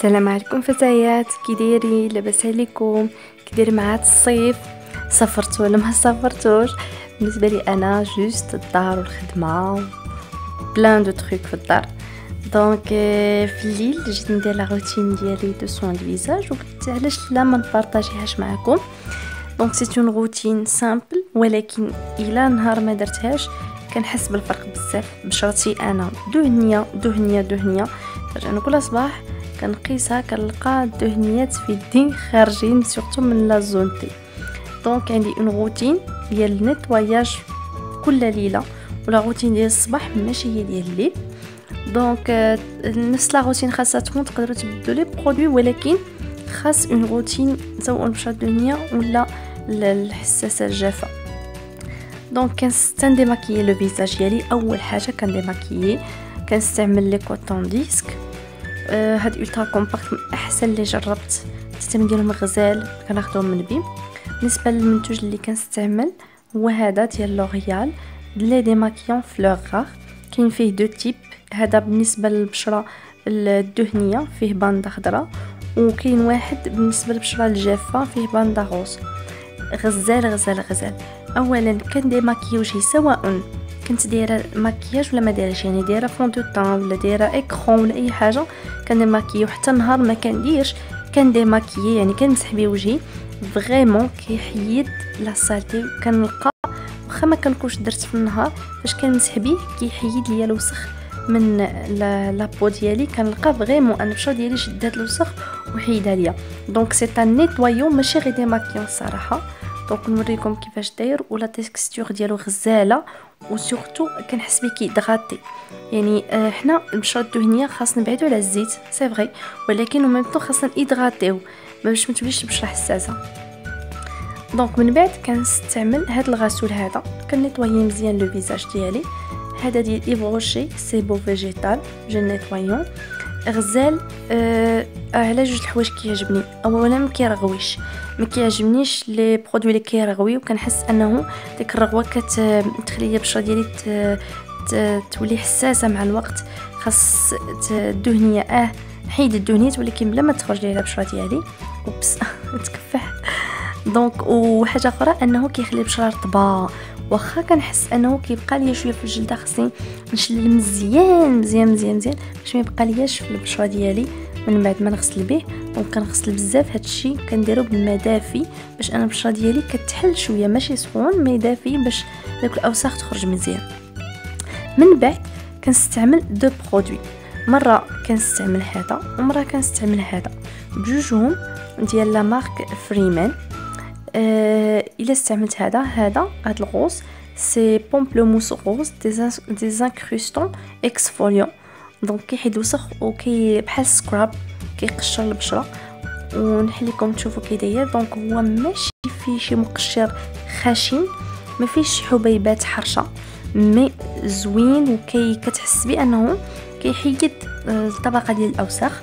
السلام عليكم فتيات كي دايرين لاباس عليكم. كي داير مع هاد الصيف؟ سافرتوا ولا ما سافرتوش بالنسبة لي أنا juste الدار والخدمة. plein de trucs في الدار. donc في الليل جيت ندير la routine ديالي de soins de visage وقلت علاش لا ما نبارطاجيهاش معكم donc c'est une routine simple ولكن إلى نهار ما درتهاش كنحس بالفرق بزاف. بشرتي أنا دهنيه دهنيه دهنيه أنا كل صباح كنقيسها كنلقى الدهنيات في يدي خارجين surtout من la zone T donc عندي une routine ديال ال nettoyage كل ليلة و la routine ديال الصباح ماشي هي ديال الليل. donc نفس la routine خاصها تكون تقدروا تبدلوا les produits ولكن خاص une routine سواء البشره الدهنيه ولا الحساسة الجافة. donc كنديماكيي le visage ديالي. أول حاجة كنديماكيي كنستعمل les cotons disques. آه هاد ultra compact من أحسن اللي جربت. الثمن ديالهم غزال كناخذهم من بيم بالنسبة للمنتوج اللي كنستعمل هو هذا ديال L'Oréal. le démaquillant Fleurs Rares كاين فيه deux types. هذا بالنسبة للبشرة الدهنية فيه باندا خضراء وكاين واحد بالنسبة للبشرة الجافة فيه باندا rose. غزال غزال غزال. اولا كنديماكي وجهي سواء كنت دايرة مكياج ولا ما دايرهش يعني دايرة fond de teint ولا دايرة écran ولا أي حاجة. كنديماكي وحتى نهار ما كنديرش. كنديماكي يعني كنمسح بيه وجهي. vraiment كيحيد la saleté. كنلقى واخا ما كنكونش درت في النهار فاش كنمسح بيه كيحيد ليا الوسخ من la peau ديالي. كنلقى vraiment أنا البشره ديالي شدات الوسخ وحيدها ليا. donc c'est un nettoyant ماشي غير démaquillant الصراحه donc نوريكم كيفاش داير و la texture ديالو غزاله و surtout كنحس بيه كيدغاتي يعني آه حنا البشره الدهنية خاصنا نبعدو على الزيت c'est vrai ولكن و même temps خاصنا ادغاتيو باش ما البشره حساسه donc من بعد كنستعمل هاد الغسول هذا. كنيطويي مزيان le visage ديالي. هذا ديال Yves Rocher Sébo Végétal gel nettoyant غزال آه على جوج الحوايج كيعجبني. اولا ما كيرغويش. ما كيعجبنيش les produits اللي كيرغوي وكنحس أنه ديك الرغوة كتخلي البشره ديالي تولي حساسة مع الوقت خاص الدهنية آه حيد الدهنيات ولكن بلا ما تخرج لي البشره ديالي اوبس تكفح. donc وحاجة أخرى أنه كيخلي البشرة رطبة. واخا كنحس أنه كيبقى ليا شوية في الجلدة خصني نشلل مزيان مزيان مزيان مزيان باش ما يبقى لياش في البشرة ديالي. من بعد ما نغسل به donc كنغسل بزاف هادشي كنديرو بالماء دافي باش أنا البشره ديالي كتحل شوية ماشي سخون mais دافي باش داك الأوساخ تخرج مزيان. من بعد كنستعمل deux produits. مرة كنستعمل هذا ومرة كنستعمل هذا. بجوجهم ديال la marque Freeman. آه إلا استعملت هذا هذا هذا ال rose c'est pamplemousse rose désincrustant exfoliant donc كيحيد الوسخ وكي بحال scrub كيقشر البشره ونحل لكم تشوفوا كي داير donc هو ماشي فيه شي مقشر خشن ما فيش حبيبات حرشه mais زوين وكي كتحس بانه كيحيد الطبقه ديال الاوساخ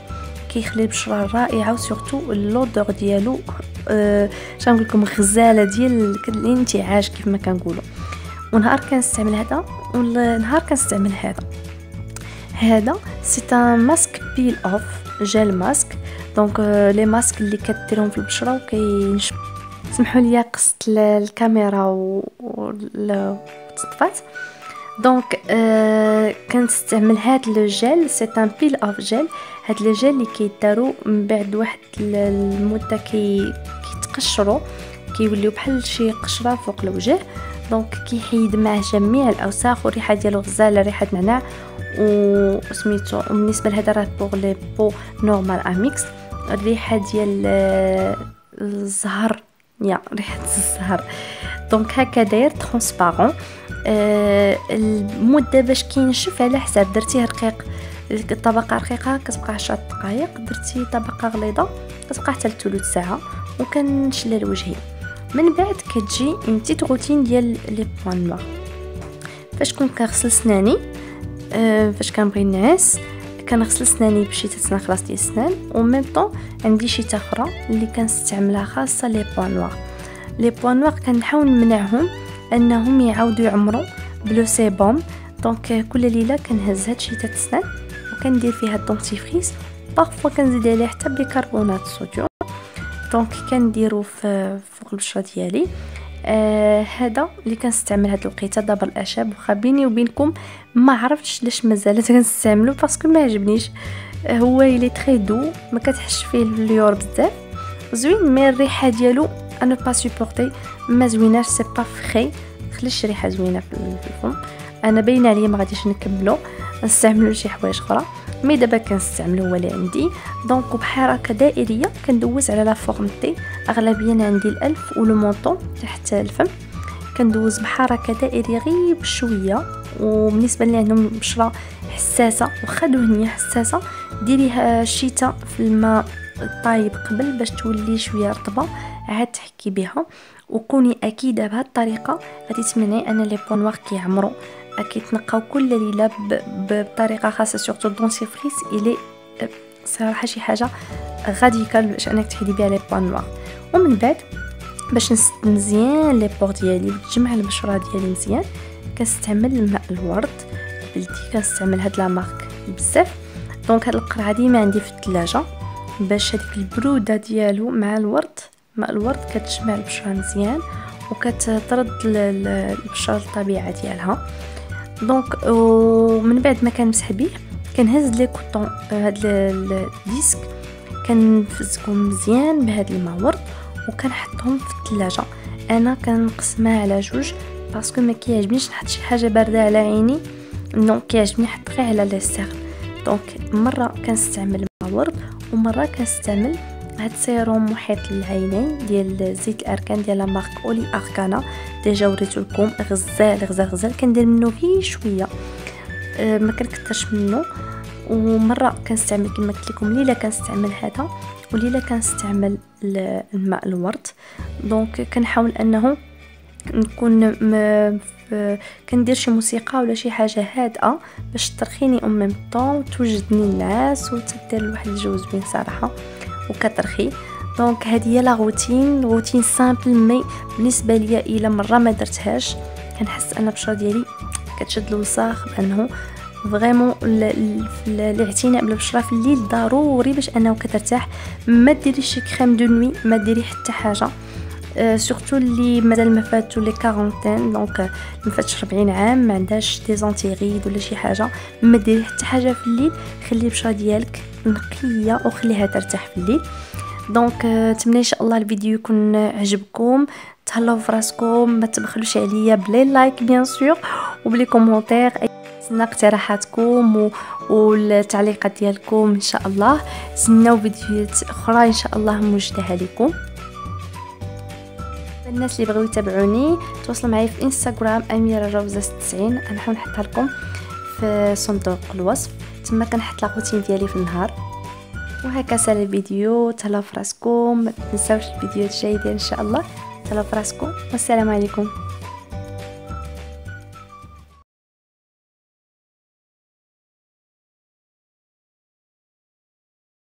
كيخلي البشره رائعه و surtout l'odeur ديالو أه نقول لكم غزاله ديال الانتعاش كيف ما كنقولوا ونهار كنستعمل هذا ونهار كنستعمل هذا هذا. c'est un masque peel off gel masque donc les masques اللي كديرهم في البشرة وكينشف. سمحوا لي قست الكاميرا و طفات donc آه كنستعمل هاد le gel. c'est un peel off gel هاد les gels اللي كيداروا من بعد واحد المدة كي كيتقشروا كيوليو بحال شي قشرة فوق الوجه. donc كيحيد معاه جميع الأوساخ والريحة ديالو غزاله ريحة نعناع وسميتو بالنسبة لهذا راه pour les peaux normales et mixtes الريحه ديال الزهر يا ريحة الزهر. donc هكا داير transparent آه المده باش كينشف على حساب درتيه رقيق الطبقة رقيقة كتبقى 10 دقائق درتي طبقة غليظة كتبقى حتى لثلث ساعة وكنشلل وجهي من بعد كتجي une routine ديال les points noirs فاش كنت كنغسل سناني فاش كنبغي نعس كنغسل سناني بشي خلاص ديال السنان و même temps عندي شيتة أخرى اللي كنستعملها خاصه les points noirs les points noirs كنحاول نمنعهم انهم يعاودوا يعمروا ب le sébum donc كل ليله كنهز هاد شيتة تاع السنان وكندير فيها ال dentifrice parfois كنزيد عليه حتى بيكربونات الصوديوم donc كنديرو فوق البشره ديالي آه هذا اللي كنستعمل هاد الوقيته دابا الاعشاب واخا بيني وبينكم ما عرفتش علاش مازالت كنستعملو parce que ما عجبنيش. آه هو لي très doux ما كتحش فيه الليور بزاف. زوين mais الريحة ديالو أنا pas supporter ما زويناش c'est pas vrai خليش ريحه زوينة في الفم أنا باين عليا ما غاديش نكملو. نستعملو شي حوايج أخرى. مي دابا كنستعملو هو اللي عندي. دونك بحركة دائرية كندوز على لا فورمتي اغلبيا عندي الألف ولو مونطون تحت الفم. كندوز بحركة دائرية غير بشويه وبالنسبة اللي عندهم بشره حساسة. واخا دهنيه حساسة. ديريها الشتاء في الماء طايب قبل باش تولي شوية رطبة. عاد تحكي بها. وكوني أكيدة بهذه الطريقة غادي تمنعي أن les points noirs كيعمروا كيتنقاو كل ليله بطريقه خاصه surtout ال dentifrice الي صراحة شي حاجة غاديكال باش انك تحيدي بها les points noirs ومن بعد باش نسد مزيان les pores ديالي وتجمع البشره ديالي مزيان كنستعمل ماء الورد بلدي كنستعمل هاد la marque بزاف donc هاد القرعه ديما عندي في الثلاجه باش هذيك البروده ديالو مع الورد ماء الورد كتجمع البشره مزيان وكتطرد البشره الطبيعه ديالها donc ومن بعد ما كنمسح بيه كنهز les cotons هاد ال disques كنفزكهم مزيان بهاد الماء ورد وكنحطهم في الثلاجه أنا كنقسمها على جوج parce que ما كيعجبنيش نحط شي حاجة باردة على عيني non كيعجبني نحط غير على ليستير donc مرة كنستعمل ماء ورد ومرة كنستعمل هاد سيروم محيط للعينين ديال زيت الأركان ديال marque أولي أركانا. déjà وريتو لكم غزال غزال غزال كندير منه غير شوية. أه ما كنكثرش منه ومرة كنستعمل كما قلت لكم ليلة كنستعمل هذا وليلة كنستعمل الماء الورد. donc كنحاول أنه نكون كندير شي موسيقى ولا شي حاجة هادئة باش ترخيني en même temps توجدني للنعاس وتدير لواحد الجو زوين صراحة. وكترخي. donc هذه هي la routine routine simple mais بالنسبة ليا إلا مرة ما درتهاش كنحس أن البشرة ديالي كتشد الوساخ بأنه vraiment الاعتناء بالبشرة في الليل ضروري باش أنه كترتاح. ما ديريش crème de nuit ما ديري حتى حاجة. surtout اللي مازال ما فاتو les quarantaines donc ما فاتش 40 عام ما عندهاش des anti-rides ولا شي حاجة ما ديري حتى حاجة في الليل خلي البشره ديالك نقيه وخليها ترتاح في الليل donc نتمنى ان شاء الله الفيديو يكون عجبكم تهلاو فراسكم ما تبخلوش عليا ب les likes bien sûr وب les commentaires نستنى اقتراحاتكم و... والتعليقات ديالكم ان شاء الله نستناو فيديوهات أخرى ان شاء الله موجدها لكم الناس اللي بغيو يتابعوني تواصلوا معايا في انستغرام أميرة روزه 90 أنا حنحطها نحطها لكم في صندوق الوصف. تما كنحط لاغوتين ديالي في النهار. وهكا سال الفيديو تهلاو فراسكم. ما تنساوش الفيديوهات الجايه إن شاء الله. تهلاو فراسكم. والسلام عليكم.